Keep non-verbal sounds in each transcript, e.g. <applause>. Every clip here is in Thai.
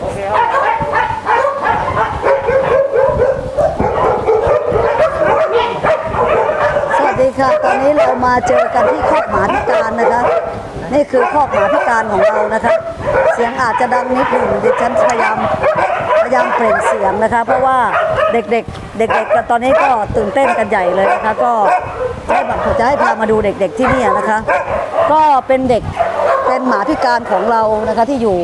โอเคครับสวัสดีค่ะ ตอนนี้เรามาเจอกันที่คอกหมาพิการนะคะ นี่คือคอกหมาพิการของเรานะคะ เสียงอาจจะดังนิดหนึ่งดิฉันพยายามพยายามเปล่งเสียงนะคะ เพราะว่าเด็กๆ เด็กๆตอนนี้ก็ตื่นเต้นกันใหญ่เลยนะคะ ก็ให้ผมจะให้พามาดูเด็กๆที่นี่นะคะ ก็เป็นเด็กเป็นหมาพิการของเรานะคะที่อยู่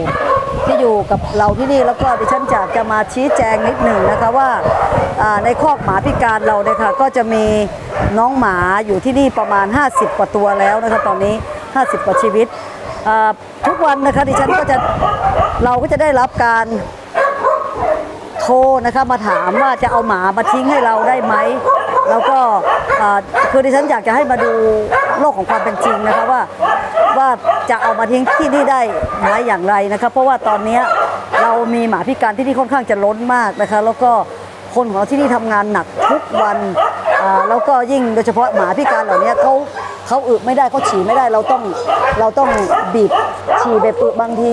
ที่อยู่กับเราที่นี่แล้วก็ดิฉันอยากจะมาชี้แจงนิดหนึ่งนะคะว่าในคอกหมาพิการเราเนี่ยค่ะก็จะมีน้องหมาอยู่ที่นี่ประมาณ 50 กว่าตัวแล้วนะคะตอนนี้ 50 กว่าชีวิต ทุกวันนะคะดิฉันก็จะเราก็จะได้รับการโทรนะคะมาถามว่าจะเอาหมามาทิ้งให้เราได้ไหมแล้วก็คือดิฉันอยากจะให้มาดู โลกของความเป็นจริงนะคะว่าว่าจะเอามาทิ้งที่นี่ได้ไหมอย่างไรนะคะเพราะว่าตอนนี้เรามีหมาพิการที่นี่ค่อนข้างจะล้นมากนะคะ แล้วก็คนของเราที่นี่ทำงานหนักทุกวันแล้วก็ยิ่งโดยเฉพาะหมาพิการเหล่านี้เขาเขาอึไม่ได้เขาฉี่ไม่ได้เราต้องเราต้องบีบฉี่แบบอึบางที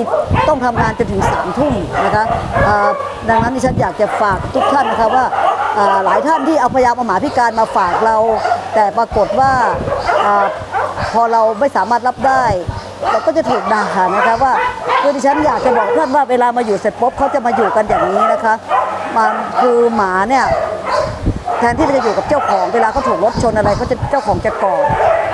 ต้องทำงานจนถึงสามทุ่มนะคะดังนั้นดิฉันอยากจะฝากทุกท่านนะคะว่าหลายท่านที่เอาพยายามเอาหมาพิการมาฝากเรา แต่ปรากฏว่า พอเราไม่สามารถรับได้ เราก็จะถูกด่านะคะว่าคือดิฉันอยากจะบอกท่านว่าเวลามาอยู่เสร็จปุ๊บเขาจะมาอยู่กันอย่างนี้นะคะมาคือหมาเนี่ยแทนที่จะอยู่กับเจ้าของเวลาเขาถูกรถชนอะไรเขาจะเจ้าของจะกอด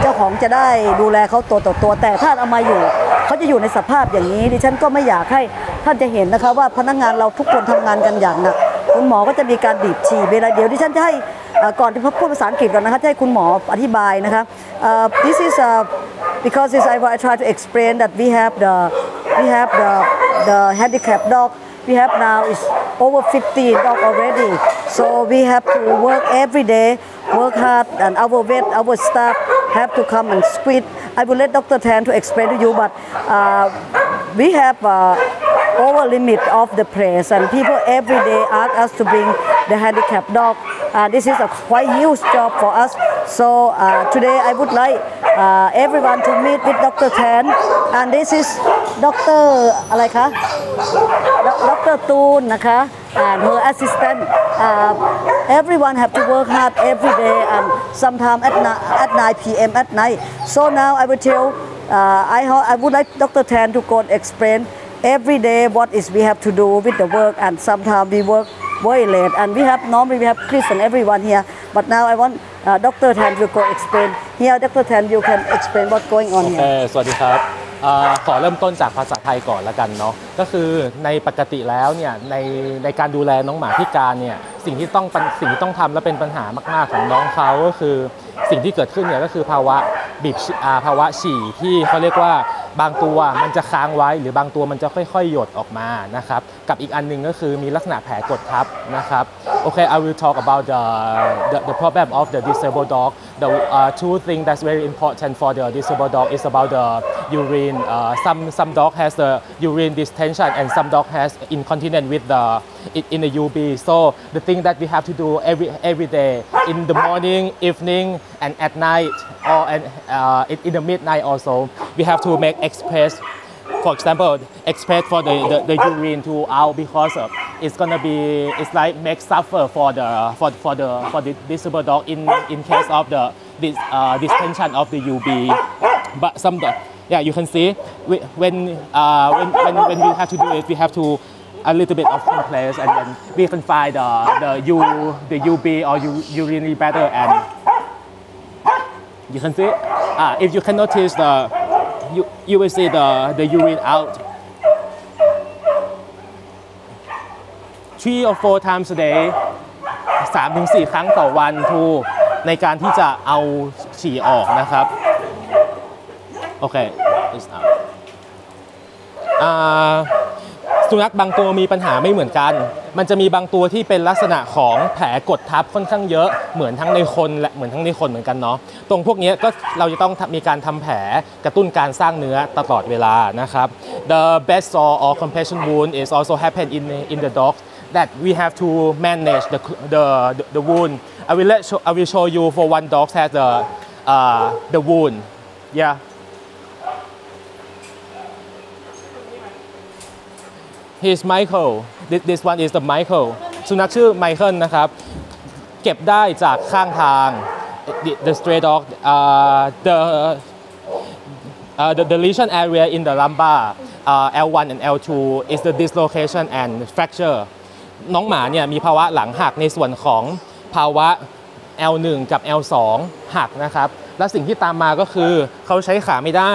เจ้าของจะได้ดูแลเขาตัวต่อตัว แต่ถ้าเอามาอยู่เขาจะอยู่ในสภาพอย่างนี้ ดิฉันก็ไม่อยากให้ท่านจะเห็นนะคะว่าพนักงานเราทุกคนทำงานกันอย่างหนัก คุณหมอก็จะมีการบีบฉี่เวลาเดี๋ยวดิฉันจะให้ก่อนที่พูดภาษาอังกฤษก่อนนะคะจะให้คุณหมออธิบายนะคะ this is a because this I, I try to explain that we have the we have the the handicap dog we have now is over 50 dog already so we have to work every day work hard and our vet our staff have to come and squeeze I will let Dr. Tan to explain to you but uh, we have uh, over limit of the place and people every day ask us to bring the handicapped dog this is a quite huge job for us so uh, today I would like uh, everyone to meet with Dr. Tan and this is Dr. อะไรคะ Dr. Toon นะคะ and her assistant uh, everyone have to work hard every day and sometime at, ni- at 9 p.m. at night so now I will tell uh, I, ho- I would like Dr. Tan to go and explain every day what is we have to do with the work and sometimes we work very late and we have normally we have Chris and everyone here but now I want uh, Dr. Tan to go explain here Dr. Tan you can explain what's going on โอ here สวัสดีครับอาขอเริ่มต้นจากภาษาไทยก่อนละกันเนาะ ก็คือในปกติแล้วเนี่ยในในการดูแลน้องหมาพิการเนี่ยสิ่งที่ต้องปัญสิ่งที่ต้องทำและเป็นปัญหามาก ๆ ของน้องเขาก็คือ สิ่งที่เกิดขึ้นเนี่ยก็คือภาวะบีบอ่าภาวะฉี่ที่เขาเรียกว่าบางตัวมันจะค้างไว้ หรือบางตัวมันจะค่อยๆ หยดออกมานะครับกับอีกอันหนึงก็คือมีลักษณะแผลกดทับนะครับโอเค I will talk about the the, the problem of the disabled dog the uh, two things that's very important for the disabled dog is about the urine uh, some some dog has the urine distension and some dog has incontinence with the in, the UB so the thing that we have to do every every day in the morning evening and at night or and uh, in, the midnight also we have to make express for example, expect for the, the, the urine to out because it's gonna be it's like make suffer for the for, for the for the disabled dog in in case of the this uh, distension of the UB. But some yeah, you can see when uh, when, when when we have to do it, we have to a little bit of complex and then we can find the the U the UB or u- urinary bladder and you can see ah if you can notice the you, you will see the, the urine out three or four times a day สามถึงสี่ครั้งต่อวันทูในการที่จะเอาฉี่ออกนะครับ โอเค it's out อ่า สุนัขบางตัวมีปัญหาไม่เหมือนกัน มันจะมีบางตัวที่เป็นลักษณะของแผลกดทับค่อนข้างเยอะ เหมือนทั้งในคนและเหมือนทั้งในคนเหมือนกันเนาะ ตรงพวกนี้ก็เราจะต้องมีการทำแผลกระตุ้นการสร้างเนื้อตลอดเวลานะครับ The best sore or compression wound is also happen in in the dog that we have to manage the the the, the wound I will let show, I will show you for one dog has the uh, the wound yeah He's Michael this, this one is the Michael สุนัขชื่อไมเคิลนะครับ เก็บได้จากข้างทาง the, the stray dog uh, the uh, the, the lesion area in the lumbar uh, L1 and L2 is the dislocation and fracture น้องหมาเนี่ยมีภาวะหลังหักในส่วนของภาวะ L1 กับ L2 หักนะครับ และสิ่งที่ตามมาก็คือเขาใช้ขาไม่ได้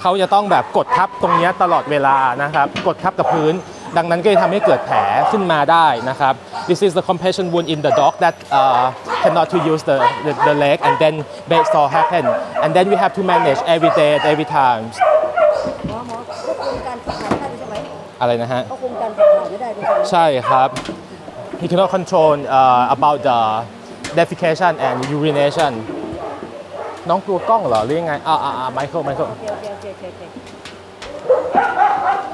เขาจะต้องแบบกดทับตรงนี้ตลอดเวลานะครับ กดทับกับพื้น ดังนั้นก็จะทำให้เกิดแผลขึ้นมาได้นะครับ This is the compression wound in the dog that uh, cannot to use the, the, the leg and then bed sore happen and then we have to manage every day and every time หมอหมอควบคุมการขับถ่ายไม่ได้ด้วยใช่ไหมอะไรนะฮะ ควบคุมการขับถ่ายไม่ได้ด้วยใช่ไหม ใช่ครับ He cannot control uh, about the defecation and urination น้องกลัวกล้องเหรอหรือยังไงอ่าอ่าอ่าไมเคิลไมเคิล โอเคโอเคโอเคโอเคโอเค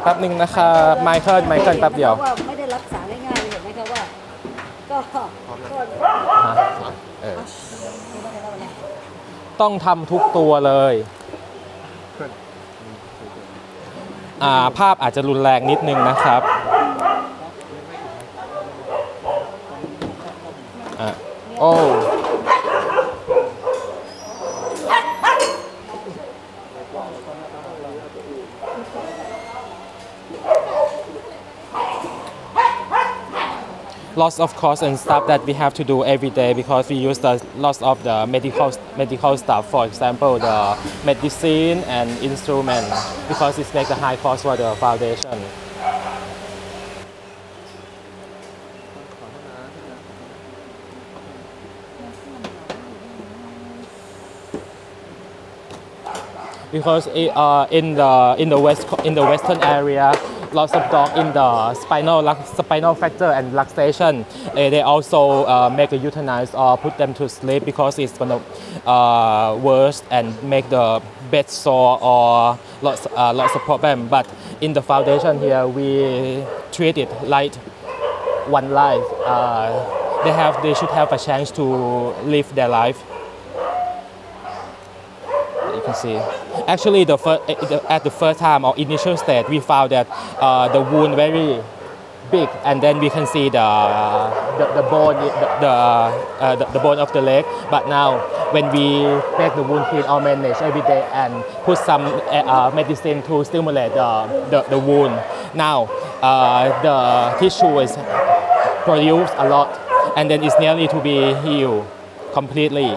แป๊บหนึ่งนะครับไมเคิลไมเคิลแป๊บเดียวว่าไม่ได้รักษาง่ายๆเห็นไหมครับว่า ก็ก็เออต้องทำทุกตัวเลยอ่าภาพอาจจะรุนแรงนิดนึงนะครับอะโอ้ lots of costs and stuff that we have to do every day because we use the lots of the medical medical stuff. For example the medicine and instrument because it makes a high cost for the foundation. Because it, uh, in the in the west in the western area, lots of dog in the spinal spinal fracture and luxation, eh, they also uh, make a euthanize or put them to sleep because it's gonna uh, worse and make the bed sore or lots uh, lots of problem. But in the foundation here, we treat it like one life. Uh, they have they should have a chance to live their life you can see. Actually, the first, at the first time or initial stage, we found that uh, the wound very big, and then we can see the the, the bone, the the, uh, the the bone of the leg. But now, when we make the wound clean or manage every day and put some uh, medicine to stimulate the the, the wound, now uh, the tissue is produced a lot, and then it's nearly to be healed completely.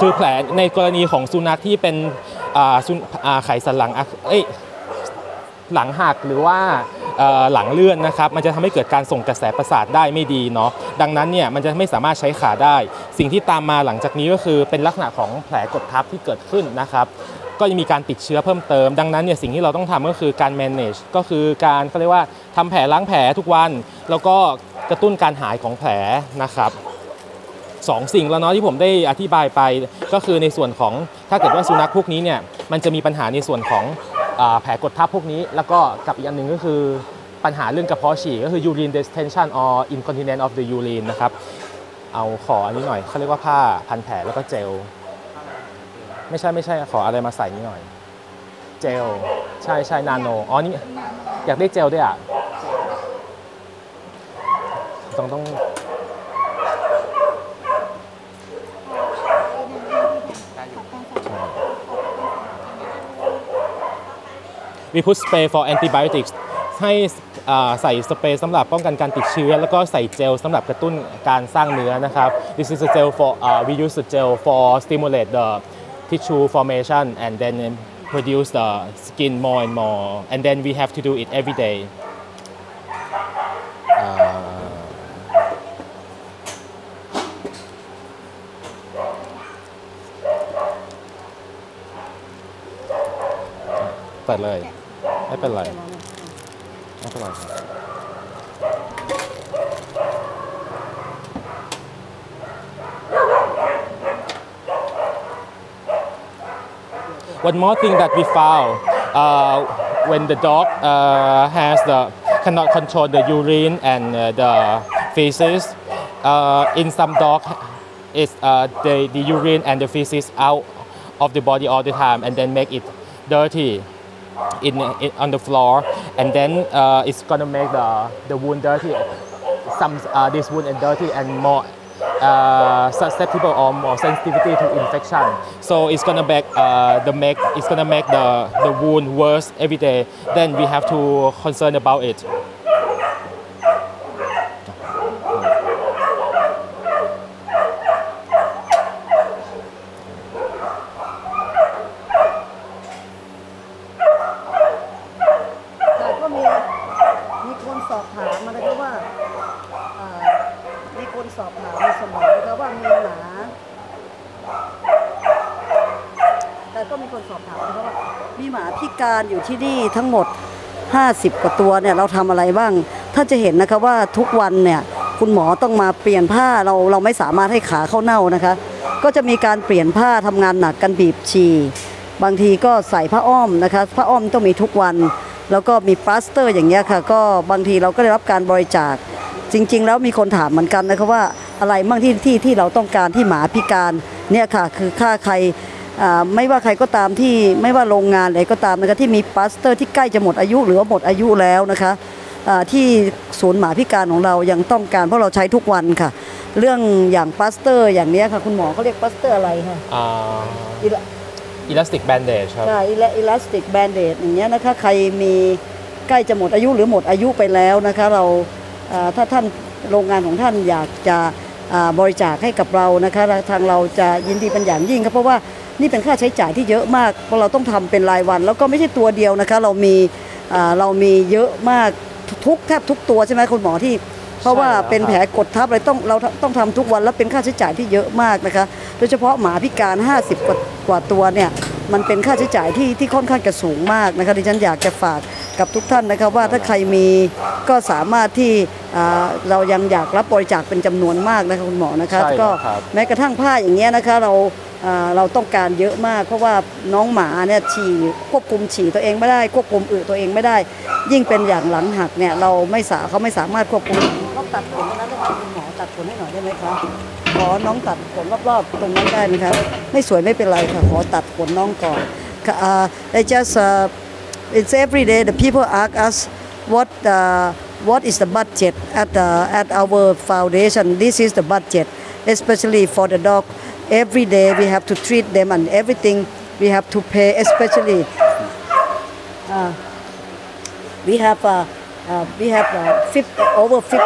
คือแผลในกรณีของสุนัขที่เป็นไขสันหลังเอ้ยหลังหักหรือว่าหลังเลื่อนนะครับ มันจะทำให้เกิดการส่งกระแสประสาทได้ไม่ดีเนาะ ดังนั้นเนี่ยมันจะไม่สามารถใช้ขาได้ สิ่งที่ตามมาหลังจากนี้ก็คือเป็นลักษณะของแผลกดทับที่เกิดขึ้นนะครับ ก็จะมีการติดเชื้อเพิ่มเติม ดังนั้นเนี่ยสิ่งที่เราต้องทำก็คือการ manage ก็คือการเขาเรียกว่าทำแผลล้างแผลทุกวัน แล้วก็กระตุ้นการหายของแผลนะครับ สองสิ่งแล้วเนาะที่ผมได้อธิบายไป ก็คือในส่วนของถ้าเกิดว่าสุนัขพวกนี้เนี่ยมันจะมีปัญหาในส่วนของอแผลกดทับพวกนี้ แล้วก็กับอีกอันหนึ่งก็คือปัญหาเรื่องกระเพาะฉี่ก็คือ urine distension or incontinence of the urine นะครับเอาขออันนี้หน่อยเขาเรียกว่าผ้าพันแผลแล้วก็เจล ไม่ใช่ไม่ใช่ขออะไรมาใส่นี่หน่อย เจล ใช่ใช่นาโนอ๋อนี่อยากได้เจลด้วยอะต้องต้อง we put spray for antibiotics ให้ใส่สเปรย์สำหรับป้องกันการติดเชื้อ แล้วก็ใส่เจลสำหรับกระตุ้นการสร้างเนื้อนะครับ this is a gel for uh, we use the gel for stimulate the tissue formation and then produce the skin more and more and then we have to do it every day เปิดเลย ไม่เป็นไร ไม่เป็นไรครับ One more thing that we found uh, when the dog uh, has the cannot control the urine and uh, the feces. Uh, in some dog, it's uh, the, the urine and the feces out of the body all the time and then make it dirty in, in on the floor and then uh, it's gonna make the the wound dirty. Some uh, this wound and dirty and more uh, susceptible or more sensitivity to infection. So it's gonna make uh, the make it's gonna make the the wound worse every day. Then we have to concern about it. ที่นี่ทั้งหมด 50 กว่าตัวเนี่ยเราทำอะไรบ้าง ถ้าจะเห็นนะคะว่าทุกวันเนี่ยคุณหมอต้องมาเปลี่ยนผ้าเราเราไม่สามารถให้ขาเข้าเน่านะคะ ก็จะมีการเปลี่ยนผ้าทำงานหนักกันบีบฉี่บางทีก็ใส่ผ้าอ้อมนะคะผ้าอ้อมต้องมีทุกวัน แล้วก็มีปลาสเตอร์อย่างเงี้ยค่ะ ก็บางทีเราก็ได้รับการบริจาค จริง ๆ แล้วมีคนถามเหมือนกันนะคะว่าอะไรบ้างที่ที่ที่เราต้องการที่หมาพิการเนี่ยค่ะ คือค่าใคร ไม่ว่าใครก็ตามที่ไม่ว่าโรงงานอะไรก็ตามนะคะที่มีปลาสเตอร์ที่ใกล้จะหมดอายุหรือว่าหมดอายุแล้วนะคะอ่าที่ศูนย์หมาพิการของเรายังต้องการเพราะเราใช้ทุกวันค่ะ เรื่องอย่างปลาสเตอร์ อย่างเนี้ยค่ะคุณหมอเขาเรียกปลาสเตอร์อะไรคะ Uh, อิละ elastic bandage ครับใช่ elastic bandage อย่างเงี้ยนะคะใครมีใกล้จะหมดอายุหรือหมดอายุไปแล้วนะคะเราอ่าถ้าท่านโรงงานของท่านอยากจะอ่าบริจาคให้กับเรานะคะทางเราจะยินดีเป็นอย่างยิ่งครับเพราะว่า นี่เป็นค่าใช้จ่ายที่เยอะมากเพราะเราต้องทำเป็นรายวัน แล้วก็ไม่ใช่ตัวเดียวนะคะ เรามีอ่าเรามีเยอะมากทุกแทบทุกตัวใช่ไหมคุณหมอที่เพราะว่าใช่แล้วเป็นครับแผลกดทับอะไรต้องเราต้องทำทุกวันแล้วเป็นค่าใช้จ่ายที่เยอะมากนะคะ โดยเฉพาะหมาพิการ 50 กว่ากว่าตัวเนี่ยมันเป็นค่าใช้จ่ายที่ที่ค่อนข้างจะสูงมากนะคะดิฉันอยากจะฝาก กับทุกท่านนะคะว่าถ้าใครมีก็สามารถที่อ่าเรายังอยากรับบริจาคเป็นจำนวนมากนะคะคุณหมอนะคะใช่แล้วก็ครับแม้กระทั่งผ้าอย่างเงี้ยนะคะเราอ่าเราต้องการเยอะมาก เพราะว่าน้องหมาเนี่ยฉี่ควบคุมฉี่ตัวเองไม่ได้ ควบคุมอึตัวเองไม่ได้ ยิ่งเป็นอย่างหลังหักเนี่ยเราไม่สาเขาไม่สามารถควบคุมต้องตัดขนตรงนั้นได้ไหมคุณหมอตัดขนให้หน่อยได้ไหมคะขอน้องตัดขนรอบๆตรงนั้นได้ไหมคะไม่สวยไม่เป็นไรค่ะขอตัดขนน้องก่อนค่ะอ่า I just uh, it's every day the people ask us what uh, what is the budget at the at our foundation. This is the budget especially for the dog. Every day we have to treat them and everything we have to pay especially uh, we have uh, uh, we have uh, 50, over 50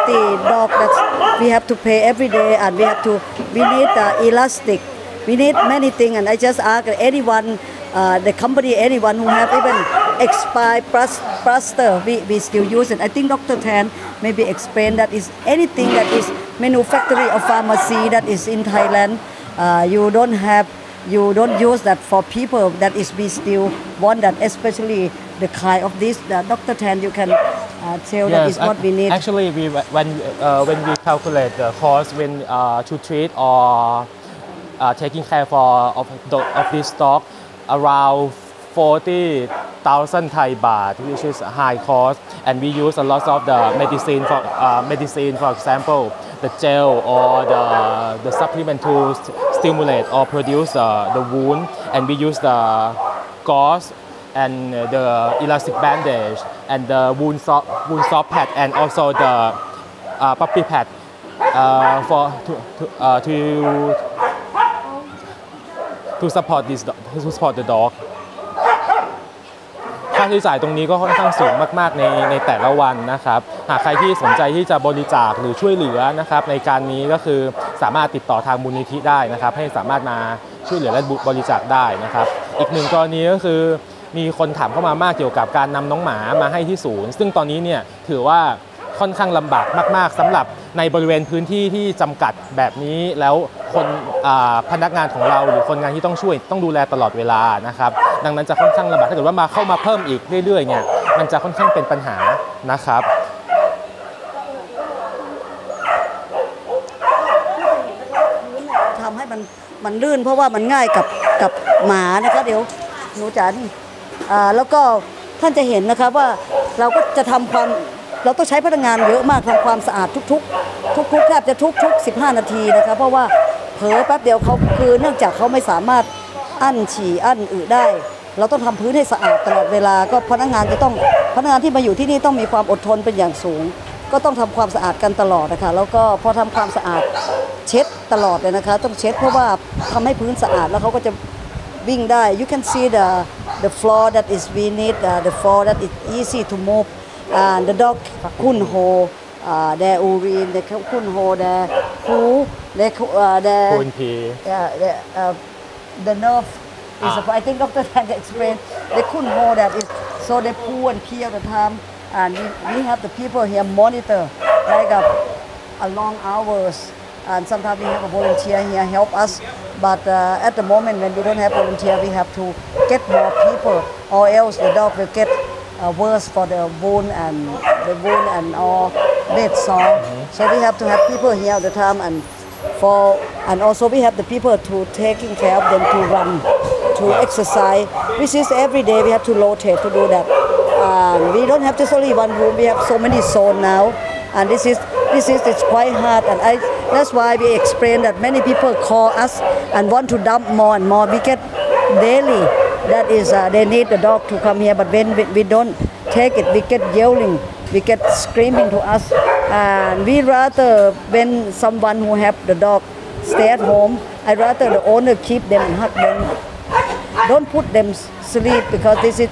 dogs that we have to pay every day and we have to we need uh, elastic. We need many things and I just ask anyone uh, the company anyone who have even expired plus- plaster we, we still use it I think Dr. Tan maybe explain that is anything that is manufacturing or pharmacy that is in Thailand uh, you don't have you don't use that for people that is we still want that especially the kind of this the Dr. Tan you can uh, tell that is what we need Actually, we when uh, when we calculate the cost when uh, to treat or uh, taking care for of the, of this stock around 40,000 Thai baht, which is high cost, and we use a lot of the medicine for uh, medicine, for example, the gel or the the supplement to stimulate or produce uh, the wound, and we use the gauze and the elastic bandage and the wound soft, wound soft pad and also the uh, puppy pad uh, for to to, uh, to to support this to support the dog ใช้จ่ายตรงนี้ก็ค่อนข้างสูงมาก ๆ ในในแต่ละวันนะครับ หากใครที่สนใจที่จะบริจาคหรือช่วยเหลือนะครับ ในการนี้ก็คือสามารถติดต่อทางมูลนิธิได้นะครับ ให้สามารถมาช่วยเหลือและบริจาคได้นะครับ อีกหนึ่งกรณีก็คือมีคนถามเข้ามามากเกี่ยวกับการนำน้องหมามาให้ที่ศูนย์ ซึ่งตอนนี้เนี่ยถือว่า ค่อนข้างลำบากมาก ๆสำหรับในบริเวณพื้นที่ที่จำกัดแบบนี้แล้วคนพนักงานของเราหรือคนงานที่ต้องช่วยต้องดูแลตลอดเวลานะครับ ดังนั้นจะค่อนข้างลำบากถ้าเกิดว่ามาเข้ามาเพิ่มอีกเรื่อยๆเนี่ยมันจะค่อนข้างเป็นปัญหานะครับทำให้มันมันลื่นเพราะว่ามันง่ายกับกับหมานะคะเดี๋ยวหนูจ๋านี่แล้วก็ท่านจะเห็นนะคะว่าเราก็จะทำความ เราต้องใช้พนักงานเยอะมากทำความสะอาดทุกๆ ทุกๆแทบจะทุกๆ 15 นาทีนะคะเพราะว่าเผลอแป๊บเดียวเขาคือเนื่องจากเขาไม่สามารถอั้นฉี่อั้นอึได้ เราต้องทำพื้นให้สะอาดตลอดเวลาก็พนักงานจะต้องพนักงานที่มาอยู่ที่นี่ต้องมีความอดทนเป็นอย่างสูง ก็ต้องทำความสะอาดกันตลอดนะคะแล้วก็พอทำความสะอาดเช็ดตลอดเลยนะคะ ต้องเช็ดเพราะว่าทำให้พื้นสะอาดแล้วเขาก็จะวิ่งได้ you can see the the floor that is we need uh, the floor that is easy to move and the dog Kunho, uh, the Urin, the Kunho, the Ku, the uh, the yeah, the, uh, the nerve is. Ah. A, I think Dr. Tang explained the Kunho that is so they poo and pee all the time, and we, we have the people here monitor like a, a long hours and sometimes we have a volunteer here help us. But uh, at the moment when we don't have volunteer, we have to get more people or else the dog will get uh, worse for the wound and the wound and all bed sore so we have to have people here all the time and for and also we have the people to taking care of them to run to exercise which is every day we have to rotate to do that. And we don't have just only one room we have so many zone now. And this is this is it's quite hard. And I that's why we explain that many people call us and want to dump more and more. We get daily that is uh, they need the dog to come here but when we, we don't take it we get yelling we get screaming to us. And we rather when someone who have the dog stay at home i rather the owner keep them and hug them. Don't put them sleep because this is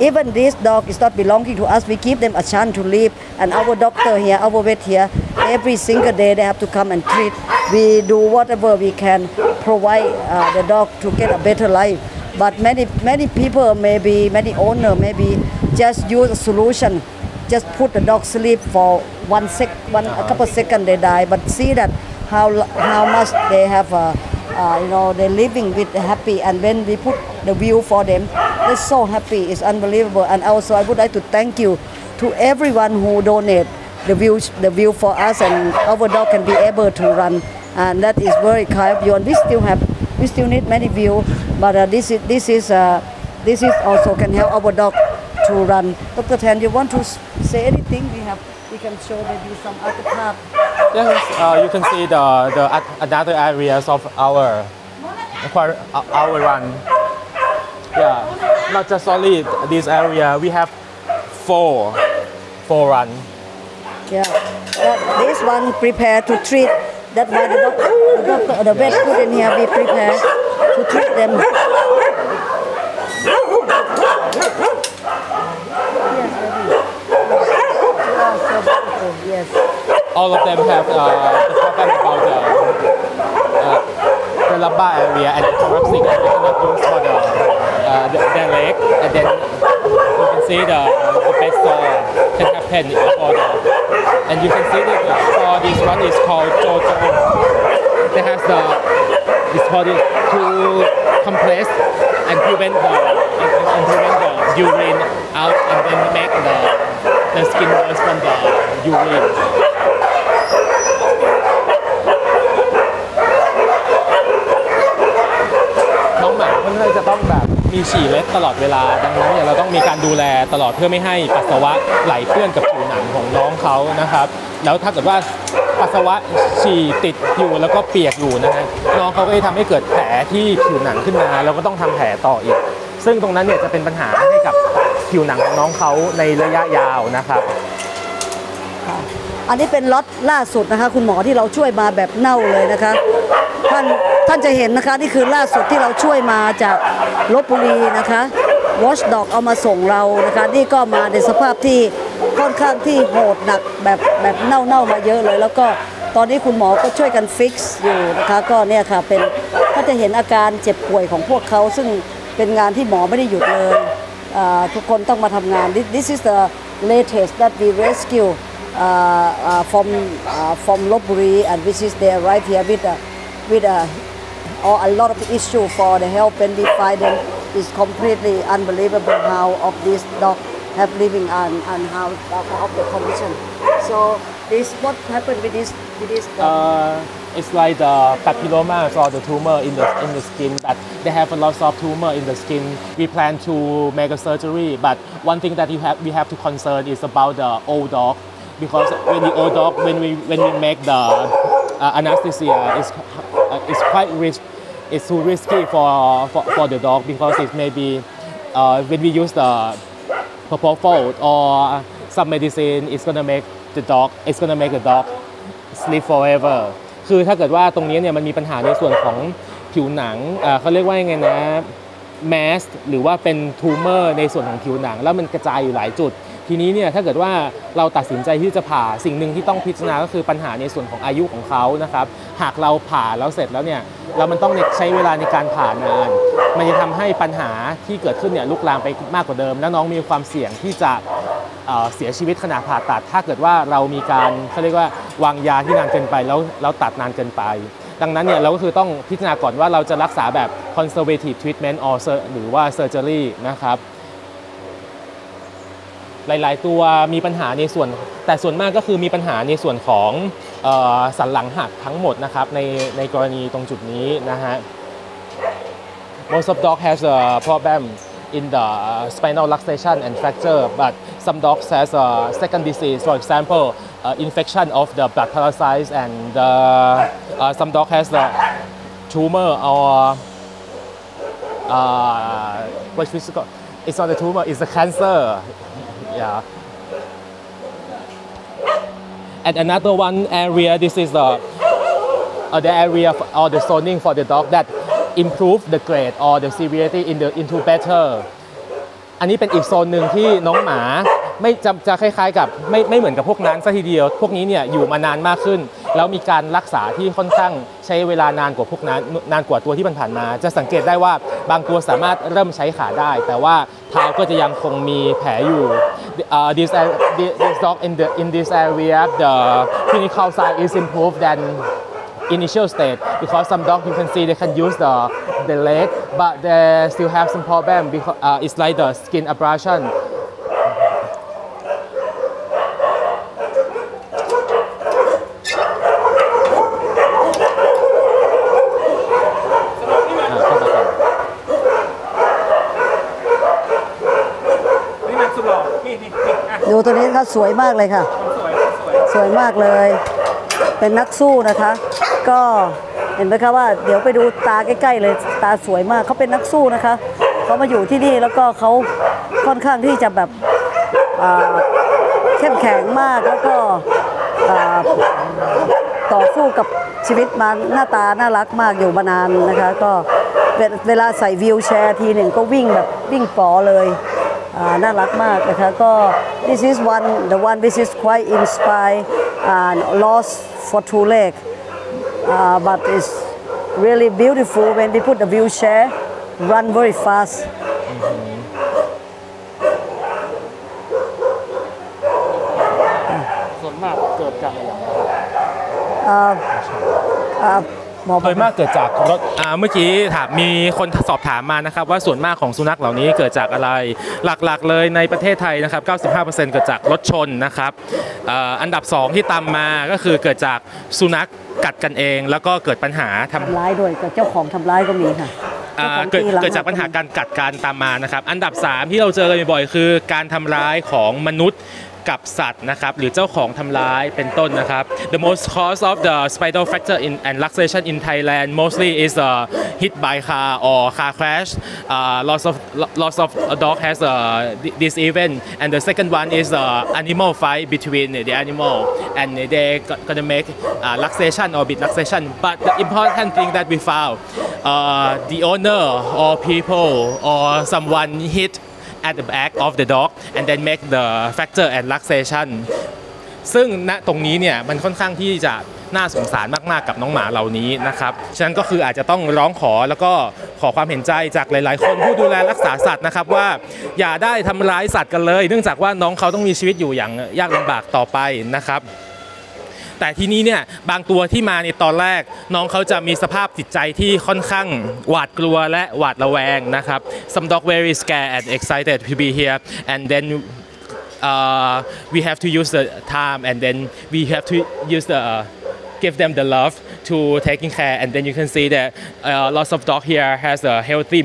even this dog is not belonging to us. We give them a chance to live. And our doctor here our vet here every single day they have to come and treat. We do whatever we can provide uh, the dog to get a better life but many many people maybe many owner maybe just use a solution. Just put the dog sleep for one sec one a couple seconds they die. But see that how how much they have uh, uh, you know they're living with happy. And when we put the view for them they're so happy. It's unbelievable. And also i would like to thank you to everyone who donate the view the view for us. And our dog can be able to run. And that is very kind of you. And we still have we still need many view but uh, this is this is uh, this is also can help our dog to run dr tan you want to say anything we have we can show maybe some other part Yes, uh, you can see the, the oth- another areas of our uh, our run. Yeah, not just only this area. We have four, four run. Yeah, this one prepare to treat. That why the doctor, the doctor, the vet put in here. be prepared to treat them. Yes, baby. Yeah, so beautiful. Yes. All of them have uh, the problem about the uh, the lumbar area and the thoracic, and they cannot use for the uh, the, their leg, and then you can see the the bed sore can happen for the, and you can see that uh, for this one is called Jojo. They have the it's called it to compress and prevent the and, and- and prevent the urine out and then make the the skin worse from the urine. มาค่อนข้างจะต้องแบบมีฉี่เล็ดตลอดเวลา ดังนั้นเนี่ยเราต้องมีการดูแลตลอดเพื่อไม่ให้ปัสสาวะไหลเปื้อนกับ นังของน้องเขานะครับ แล้วถ้าเกิดว่าปัสสาวะฉี่ติดอยู่แล้วก็เปียกอยู่นะฮะน้องเขาก็จะทำให้เกิดแผลที่ผิวหนังขึ้นมา แล้วก็ต้องทำแผลต่ออีก ซึ่งตรงนั้นเนี่ยจะเป็นปัญหาให้กับผิวหนังของน้องเขาในระยะยาวนะครับ อันนี้เป็นล็อตล่าสุดนะคะ คุณหมอที่เราช่วยมาแบบเน่าเลยนะคะท่านท่านจะเห็นนะคะนี่คือล่าสุดที่เราช่วยมาจากลบบุรีนะคะวอชดอกเอามาส่งเรานะคะ นี่ก็มาในสภาพที่ ค่อนข้างที่โหดหนักแบบแบบเน่าๆมาเยอะเลย แล้วก็ตอนนี้คุณหมอก็ช่วยกันฟิกซ์อยู่นะคะก็เนี่ยค่ะเป็นก็จะเห็นอาการเจ็บป่วยของพวกเขาซึ่งเป็นงานที่หมอไม่ได้หยุดเลย ทุกคนต้องมาทำงาน this, this is the latest that we rescue uh, uh, from uh, from Lopburi and which is they arrive here with a with a or a lot of issue for the help when we find them is completely unbelievable how of this dog have living and, and how of the condition so this what happened with this with this dog? Uh, it's like the papillomas or the tumor in the in the skin that they have a lot of tumor in the skin. We plan to make a surgery, but one thing that you have we have to concern is about the old dog because when the old dog when we when we make the uh, anesthesia is uh, it's quite risk it's too risky for, for for the dog because it may be uh, when we use the propofol or some medicine is gonna make the dog is gonna make the dog sleep forever คือถ้าเกิดว่าตรงนี้เนี่ยมันมีปัญหาในส่วนของผิวหนังเขาเรียกว่ายังไงนะ mass หรือว่าเป็น tumor ในส่วนของผิวหนัง แล้วมันกระจายอยู่หลายจุด ทีนี้เนี่ยถ้าเกิดว่าเราตัดสินใจที่จะผ่าสิ่งหนึ่งที่ต้องพิจารณาก็คือปัญหาในส่วนของอายุของเขานะครับหากเราผ่าแล้วเสร็จแล้วเนี่ยแล้วมันต้องใช้เวลาในการผ่านาน มันจะทำให้ปัญหาที่เกิดขึ้นเนี่ยลุกลามไปมากกว่าเดิม แล้วน้องมีความเสี่ยงที่จะเเสียชีวิตขณะผ่าตัด ถ้าเกิดว่าเรามีการเขาเรียกว่าวางยาที่นานเกินไปแล้วแล้วตัดนานเกินไป ดังนั้นเนี่ยเราก็คือต้องพิจารณาก่อนว่าเราจะรักษาแบบ conservative treatment or หรือว่า surgery นะครับ หลาย ๆ ตัวมีปัญหาในส่วน แต่ส่วนมากก็คือมีปัญหาในส่วนของออสันหลังหักทั้งหมดนะครับในในกรณีตรงจุดนี้นะฮะ Most of dog has a problem in the spinal luxation and fracture, but some dogs has a second disease, for example, uh, infection of the blood parasites, and uh, uh, some dog has the tumor or uh, what's this called? It's not a tumor, it's a cancer. Yeah. And another one area, this is the uh, the area f- or the zoning for the dog that improve the grade or the severity in the into better อันนี้เป็นอีกโซนหนึ่งที่น้องหมาไม่จะจะคล้ายๆกับไม่ไม่เหมือนกับพวกนั้นซะทีเดียว พวกนี้เนี่ยอยู่มานานมากขึ้น แล้วมีการรักษาที่ค่อนข้างใช้เวลานานกว่าพวกนั้นนานกว่าตัวที่ผ่านมา จะสังเกตได้ว่าบางตัวสามารถเริ่มใช้ขาได้ แต่ว่าเท้าก็จะยังคงมีแผลอยู่ uh, this ar- this this dog in the in this area the clinical side is improved than initial state because some dog you can see they can use the the leg but they still have some problem because uh, it's like the skin abrasion อะเข้ามาก่อน นี่มันสุดหล่อนี่นี่นี่อ่ คะ สวยมากเลยค่ะ สวยมากเลย เป็นนักสู้นะคะ ก็เห็นไหมคะว่าเดี๋ยวไปดูตาใกล้ๆเลยตาสวยมากเขาเป็นนักสู้นะคะเขามาอยู่ที่นี่แล้วก็เขาค่อนข้างที่จะแบบเข้มแข็งมากแล้วก็ต่อสู้กับชีวิตมาหน้าตาน่ารักมากอยู่มานานนะคะ ก็เวลาใส่วิวแชร์ทีหนึ่งก็วิ่งแบบวิ่งปอเลย น่ารักมากนะคะก็ this is one the one which is quite inspired and lost for two leg uh, but it's really beautiful when we put the wheelchair run very fast ส่ว นมากเกิดจากอะไรอ่าอ่าหมอโดยมากเกิดจากรถอ่าเมื่อกี้ถามมีคนสอบถามมานะครับ ว่าส่วนมากของสุนัขเหล่านี้เกิดจากอะไรหลักๆ เลยในประเทศไทยนะครับ 95%เกิดจากรถชนนะครับอ่าอันดับ 2 ที่ตามมาก็คือเกิดจากสุนัขกัดกันเอง แล้วก็เกิดปัญหาทำทำร้ายด้วยกับเจ้าของทำร้ายก็มีค่ะอ่าจ้ของเกิดที่หลังเกิดจากปัญหาการกัดการตามมานะครับ อันดับ 3 ที่เราเจอกันบ่อยๆคือ การทำร้ายของมนุษย์ กับสัตว์นะครับ หรือเจ้าของทำร้ายเป็นต้นนะครับ The most cause of the spinal fracture in and luxation in Thailand mostly is uh, hit by car or car crash. Uh, loss of loss of a dog has uh, th- this event, and the second one is uh, animal fight between the animal, and they go- gonna make uh, luxation or bit luxation. But the important thing that we found, uh, the owner or people or someone hit at the back of the dog and then make the fracture and luxation ซึ่งณตรงนี้เนี่ยมันค่อนข้างที่จะน่าสงสารมาก ๆ กับน้องหมาเหล่านี้นะครับ ฉะนั้นก็คืออาจจะต้องร้องขอแล้วก็ขอความเห็นใจจากหลาย ๆ คนผู้ดูแลรักษาสัตว์นะครับว่าอย่าได้ทำร้ายสัตว์กันเลย เนื่องจากว่าน้องเขาต้องมีชีวิตอยู่อย่างยากลำบากต่อไปนะครับ แต่ที่นี้เนี่ยบางตัวที่มาในตอนแรก น้องเขาจะมีสภาพจิตใจที่ค่อนข้างหวาดกลัวและหวาดระแวงนะครับ some dog very scared and excited to be here and then uh, we have to use the time and then we have to use the uh, give them the love to taking care and then you can see that uh, lots of dog here has a healthy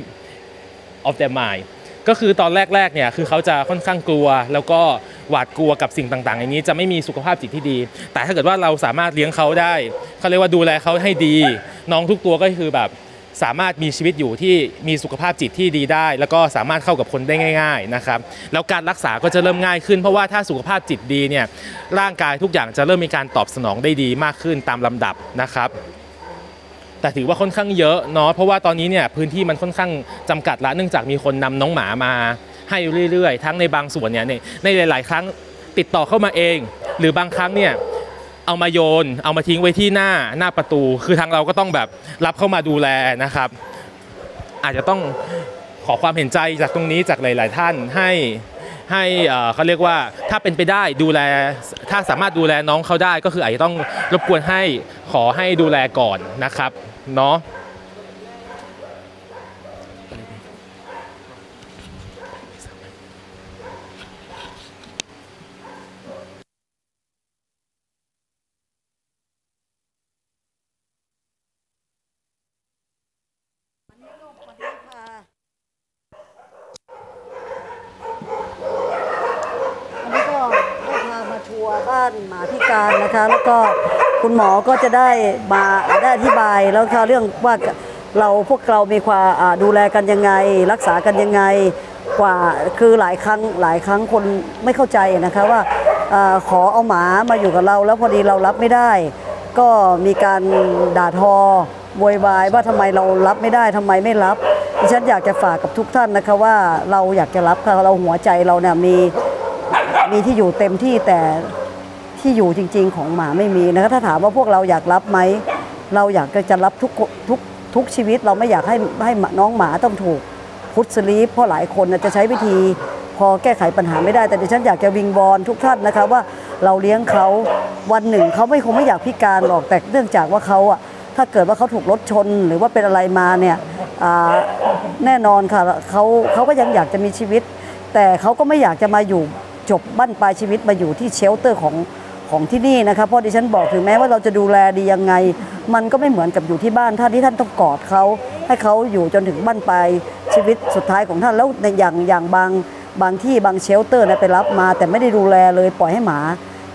of their mind ก็คือตอนแรกๆเนี่ยคือเขาจะค่อนข้างกลัวแล้วก็ หวาดกลัวกับสิ่งต่างๆอย่างนี้จะไม่มีสุขภาพจิตที่ดี แต่ถ้าเกิดว่าเราสามารถเลี้ยงเขาได้เขาเรียกว่าดูแลเขาให้ดี น้องทุกตัวก็คือแบบสามารถมีชีวิตอยู่ที่มีสุขภาพจิตที่ดีได้ แล้วก็สามารถเข้ากับคนได้ง่าย ๆนะครับ แล้วการรักษาก็จะเริ่มง่ายขึ้น เพราะว่าถ้าสุขภาพจิตดีเนี่ยร่างกายทุกอย่างจะเริ่มมีการตอบสนองได้ดีมากขึ้นตามลำดับนะครับ แต่ถือว่าค่อนข้างเยอะเนาะเพราะว่าตอนนี้เนี่ยพื้นที่มันค่อนข้างจำกัดละเนื่องจากมีคนนำน้องหมามา ให้เรื่อยๆ ทั้งในบางส่วนเนี่ยในหลายๆ ครั้งติดต่อเข้ามาเอง หรือบางครั้งเนี่ยเอามาโยน เอามาทิ้งไว้ที่หน้าหน้าประตู คือทางเราก็ต้องแบบรับเข้ามาดูแลนะครับ อาจจะต้องขอความเห็นใจจากตรงนี้จากหลาย ๆ ท่านให้ให้เขาเรียกว่าถ้าเป็นไปได้ดูแลถ้าสามารถดูแลน้องเขาได้ก็คืออาจจะต้องรบกวนให้ขอให้ดูแลก่อนนะครับเนาะ วันนี้ก็ได้พามาทัวร์บ้านหมาพิ การนะคะ แล้วก็คุณหมอก็จะได้มาได้อธิบายแล้วค่ะเรื่องว่าเราพวกเรามีความดูแลกันยังไง รักษากันยังไงกว่าคือหลายครั้งหลายครั้งคนไม่เข้าใจนะคะว่าอขอเอาหมามาอยู่กับเรา แล้วพอดีเรารับไม่ได้ ก็มีการด่าทอโวยวายว่าทำไมเรารับไม่ได้ทำไมไม่รับดิฉันอยากจะฝากกับทุกท่านนะคะว่าเราอยากจะรับค่ะเราหัวใจเราเนี่ยมีมีที่อยู่เต็มที่แต่ ที่อยู่จริง ๆ ของหมาไม่มีนะคะถ้าถามว่าพวกเราอยากรับไหมเราอยากจะรับทุกทุกทุกชีวิตเราไม่อยากให้ให้น้องหมาต้องถูกพุทสลีปเพราะหลายคนจะใช้วิธีพอแก้ไขปัญหาไม่ได้ แต่ดิฉันอยากจะวิงวอนทุกท่านนะคะว่าเราเลี้ยงเขาวันหนึ่งเขาไม่คงไม่อยากพิการหรอกแต่เนื่องจากว่าเขาอะถ้าเกิดว่าเขาถูกรถชนหรือว่าเป็นอะไรมาเนี่ยแน่นอนค่ะเขาเขาก็ยังอยากจะมีชีวิต แต่เขาก็ไม่อยากจะมาอยู่จบบั้นปลายชีวิตมาอยู่ที่ shelter ของ ของที่นี่นะคะเพราะดิฉันบอกถึงแม้ว่าเราจะดูแลดียังไง มันก็ไม่เหมือนกับอยู่ที่บ้านท่านที่ท่านต้องกอดเขาให้เขาอยู่จนถึงบั้นปลายชีวิตสุดท้ายของท่านแล้วในอย่างอย่างบางบางที่บาง shelter เนี่ยไปรับมา แต่ไม่ได้ดูแลเลยปล่อยให้หมา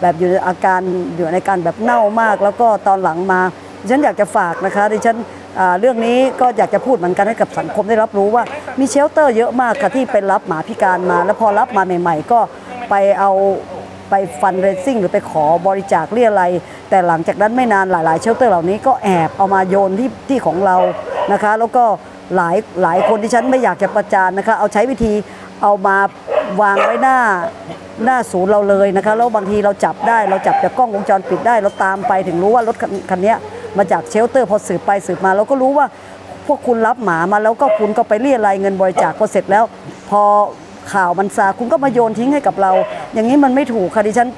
แบบอยู่ในอาการอยู่ในการแบบเน่ามาก แล้วก็ตอนหลังมาดิฉันอยากจะฝากนะคะดิฉันเรื่องนี้ก็อยากจะพูดเหมือนกันให้กับสังคมได้รับรู้ว่ามี shelter เยอะมากค่ะที่ไปรับหมาพิการมา แล้วพอรับมาใหม่ ๆ ก็ไปเอา ไป fundraising หรือไปขอบริจาคเรี่ยไร แต่หลังจากนั้นไม่นานหลาย ๆ shelter เหล่านี้ก็แอบเอามาโยนที่ที่ของเรานะคะ แล้วก็หลายหลายคนที่ฉันไม่อยากจะประจานนะคะ เอาใช้วิธีเอามาวางไว้หน้าหน้าศูนย์เราเลยนะคะแล้วบางทีเราจับได้เราจับจากกล้องวงจรปิดได้ เราตามไปถึงรู้ว่ารถคันนี้มาจาก shelter พอสืบไปสืบมาเราก็รู้ว่าพวกคุณรับหมามาแล้วก็คุณก็ไปเรี่ยไรเงินบริจาคพอเสร็จแล้ว พอ ข่าวมันซาคุณก็มาโยนทิ้งให้กับเรา อย่างนี้มันไม่ถูกค่ะดิฉัน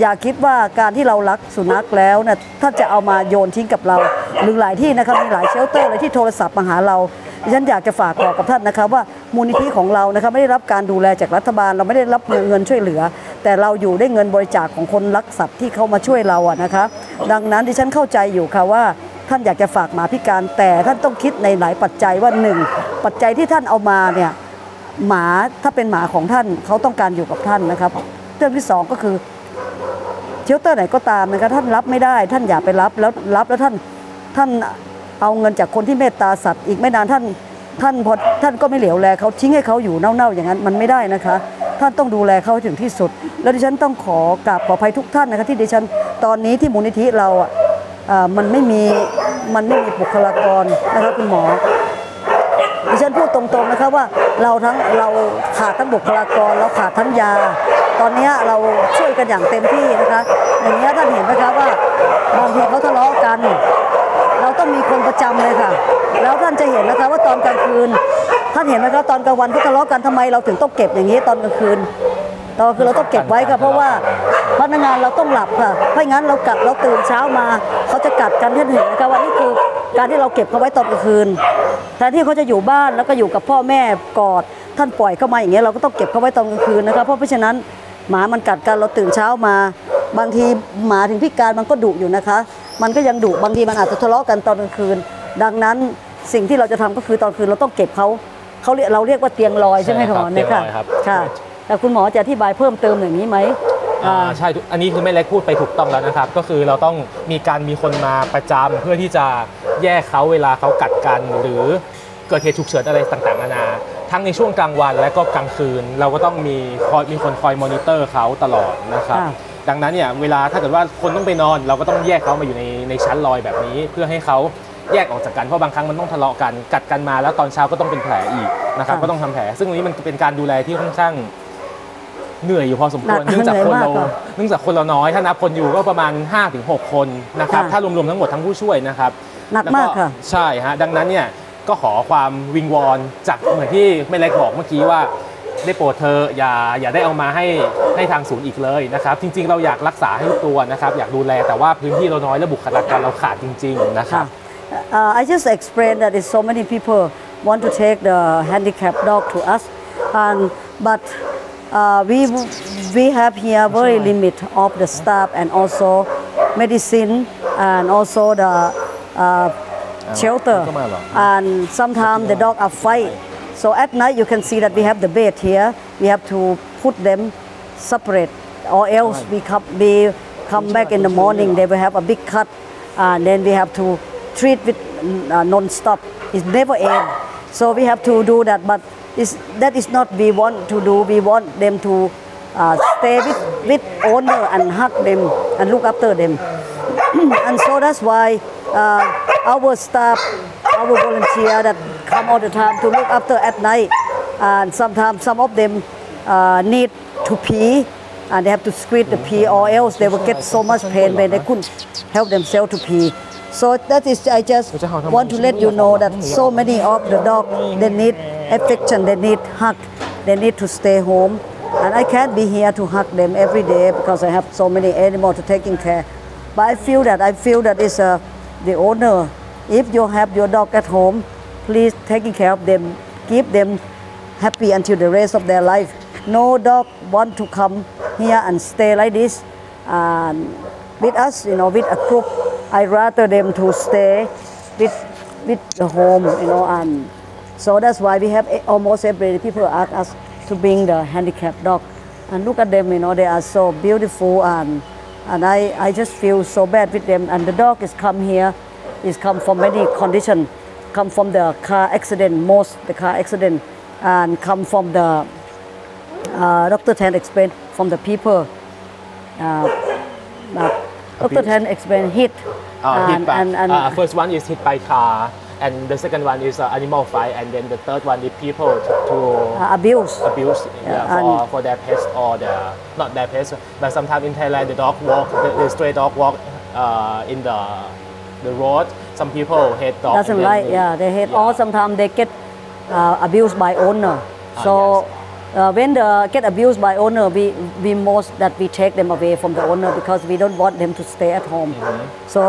อย่าคิดว่าการที่เรารักสุนัขแล้วนะถ้าจะเอามาโยนทิ้งกับเรา หรือหลายที่นะครับมีหลาย shelter เลยที่โทรศัพท์มาหาเราดิฉันอยากจะฝากบอกกับท่านนะครับว่ามูลนิธิของเรานะครับไม่ได้รับการดูแลจากรัฐบาล เราไม่ได้รับเงินช่วยเหลือ แต่เราอยู่ได้เงินบริจาคของคนรักสัตว์ที่เขามาช่วยเราอะนะคะ ดังนั้นดิฉันเข้าใจอยู่ค่ะว่าท่านอยากจะฝากหมาพิการแต่ท่านต้องคิดในหลายปัจจัยว่าหนึ่งปัจจัยที่ท่านเอามาเนี่ย หมาถ้าเป็นหมาของท่านเขาต้องการอยู่กับท่านนะครับ เรื่องที่สองก็คือเชลเตอร์ไหนก็ตามนะครับท่านรับไม่ได้ ท่านอย่าไปรับแล้วรับแล้วท่านท่านเอาเงินจากคนที่เมตตาสัตว์อีกไม่นานท่านท่านพอท่านก็ไม่เหลียวแลเขาทิ้งให้เขาอยู่เน่าๆอย่างนั้นมันไม่ได้นะคะ ท่านต้องดูแลเขาให้ถึงที่สุด แล้วดิฉันต้องขอกราบขออภัยทุกท่านนะคะที่ดิฉันตอนนี้ที่มูลนิธิเราอะอ่ามันไม่มีมันไม่มีบุคลากรนะคะคุณหมอดิฉันพูด ตรงๆนะคะว่าเราทั้งเราขาดทั้งบุคลากรเราขาดทั้งยา ตอนนี้เราช่วยกันอย่างเต็มที่นะคะอย่างเงี้ท่านเห็นไหมคะว่าบางทีเขาทะเลาะกัน เราต้องมีคนประจำเลยค่ะ แล้วท่านจะเห็นนะคะว่าตอนกลางคืนท่านเห็นไหมคะตอนกลางวันเขาทะเลาะกันทำไมเราถึงต้องเก็บอย่างนี้ตอนกลางคืนตอนคือเราต้องเก็บไว้ค่ะเพราะว่าพนักงานเราต้องหลับค่ะเพราะงั้นเรากัดเราตื่นเช้ามา เขาจะกัดกันท่านเห็นนะคะว่านี่คือการที่เราเก็บเขาไว้ตอนกลางคืน นที่เขาจะอยู่บ้านแล้วก็อยู่กับพ่อแม่กอดท่านปล่อยเข้ามาอย่างเงี้ยเราก็ต้องเก็บเขาไว้ตอนกลางคืนนะคะเพราะเพราะฉะนั้นหมามันกัดกันเราตื่นเช้ามา บางทีหมาถึงพิการมันก็ดุอยู่นะคะ มันก็ยังดุบางทีมันอาจจะทะเลาะกันตอนกลางคืน ดังนั้นสิ่งที่เราจะทำก็คือตอนคืนเราต้องเก็บเขาเขาเรียกเราเรียกว่าเตียงลอยใช่ไหมใช่คะครับหมอเนี่ยค่ะเตียงลอยครับค่ะแต่คุณหมอจะอธิบายเพิ่มเติมอย่างนี้ไหม อ่าใช่ทุกอันนี้คือแม่เล็กพูดไปถูกต้องแล้วนะครับ ก็คือเราต้องมีการมีคนมาประจำเพื่อที่จะแยกเขาเวลาเขากัดกัน หรือเกิดเหตุฉุกเฉินอะไรต่างๆนานา ทั้งในช่วงกลางวันและก็กลางคืน เราก็ต้องมีคอยมีคนคอยมอนิเตอร์เขาตลอดนะครับ ค่ะ ดังนั้นเนี่ยเวลาถ้าเกิดว่าคนต้องไปนอน เราก็ต้องแยกเขามาอยู่ในในชั้นลอยแบบนี้ เพื่อให้เขาแยกออกจากกันเพราะบางครั้งมันต้องทะเลาะกันกัดกันมาแล้วตอนเช้าก็ต้องเป็นแผลอีกนะครับ ค่ะ ก็ต้องทำแผล ซึ่งอันนี้มันเป็นการดูแลที่ค่อนข้าง เหนื่อยอยู่พอสมควรหนักเนื่องจากคนเหนื่อยมากเราค่ะเนื่องจากคนเราน้อย ถ้านับคนอยู่ก็ประมาณ 5-6 คนนะครับค่ะถ้ารวมๆทั้งหมดทั้งผู้ช่วยนะครับหนักมากค่ะแล้วใช่ฮะดังนั้นเนี่ยก็ขอความวิงวอนจากเหมือนที่แม่เล็กบอกเมื่อกี้ว่าได้โปรดเธออย่าอย่าได้เอามาให้ให้ทางศูนย์อีกเลยนะครับ จริง ๆ เราอยากรักษาให้ทุกตัวนะครับ อยากดูแลแต่ว่าพื้นที่เราน้อยและบุคลากรเราขาดจริง ๆ นะครับ Uh, I just explained that is so many people want to take the handicapped dog to us, and but uh, we we have here very limit of the staff and also medicine and also the uh, shelter. And sometimes the dog are fight. So at night you can see that we have the bed here. We have to put them separate, or else we come we come back in the morning. They will have a big cut, and then we have to treat with uh, non-stop. It never end. So we have to do that, but it's, that is not we want to do. We want them to uh, stay with with owner and hug them and look after them. <clears throat> and so that's why uh, our staff, our volunteer that come all the time to look after at night, and sometimes some of them uh, need to pee, and they have to squeeze the pee, or else they will get so much pain when they couldn't help themselves to pee. So that is, I just want to let you know that so many of the dogs, they need affection, they need hug, they need to stay home, and I can't be here to hug them every day because I have so many animals to taking care. But I feel that I feel that is uh, the owner. If you have your dog at home, please taking care of them, keep them happy until the rest of their life. No dog want to come here and stay like this. And with us, you know, with a group, I rather them to stay with with the home, you know, and so that's why we have almost every people ask us to bring the handicapped dog. And look at them, you know, they are so beautiful and and I, I just feel so bad with them. And the dog is come here, is come from many condition, come from the car accident, most the car accident, and come from the uh, Dr. Tan explained from the people. Uh, uh, Dr. Tan explained hit. Uh, hit and, by, and, and uh, first one is hit by car, and the second one is uh, animal fight, and then the third one is people to, to uh, abuse. abuse yeah, Yeah, for, for their pets or their not their pets, but sometimes in Thailand the dog walk the, the stray dog walk uh, in the the road. Some people hate dog. doesn't like they- yeah they hate yeah. or sometimes they get uh, abused by owner Ah, so uh, when the get abused by owner we we most that we take them away from the owner because we don't want them to stay at home Mm-hmm. so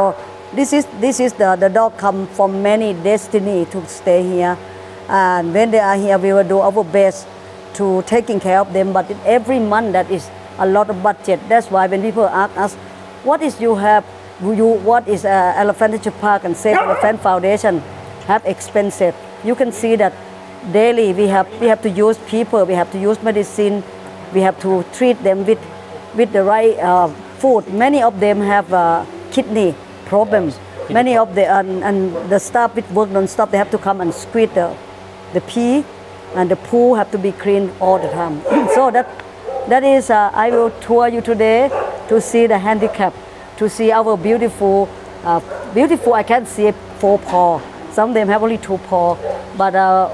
this is this is the the dog come from many destiny to stay here. And when they are here we will do our best to taking care of them. But every month that is a lot of budget. That's why when people ask us what is you have you what is uh, elephant park and save elephant foundation have expensive? You can see that daily we have we have to use people we have to use medicine we have to treat them with with the right uh, food. Many of them have uh, kidney problems. Many of the and, and the staff with work non-stop they have to come and squeeze the the pee and the pool have to be cleaned all the time. <clears throat> So that that is uh, i will tour you today to see the handicap to see our beautiful uh, beautiful i can't see four paw. Some of them have only two paw but uh,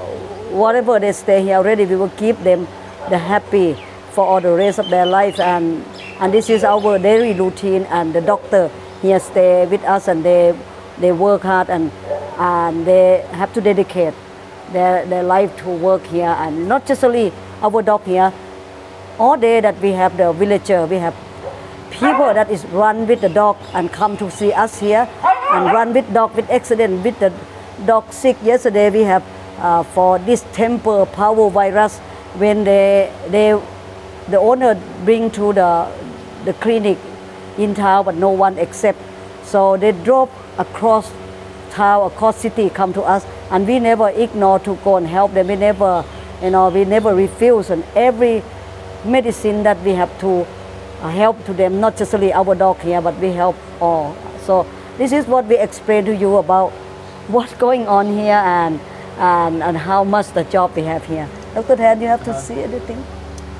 whatever they stay here already we will keep them the happy for all the rest of their life. And and this is our daily routine and the doctor here stay with us and they they work hard and and they have to dedicate their, their life to work here. And not just only our dog here all day that we have the villager we have people that is run with the dog and come to see us here and run with dog with accident with the dog sick. Yesterday we have uh, for this temper power virus when they they the owner bring to the the clinic in town but no one accept so they drove across town across city come to us and we never ignore to go and help them we never you know we never refuse and every medicine that we have to uh, help to them, not just only our dog here, but we help all. So this is what we explain to you about what's going on here and, and, and how much the job we have here. Dr. Tan, you have to see anything?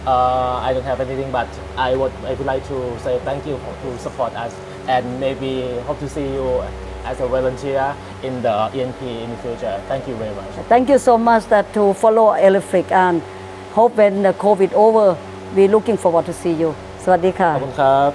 Uh, I don't have anything, but I would I would like to say thank you for, to support us, and maybe hope to see you as a volunteer in the ENP in the future. Thank you very much. Thank you so much that to follow Elefric and hope when the COVID over, we looking forward to see you. สวัสดีค่ะ ขอบคุณครับ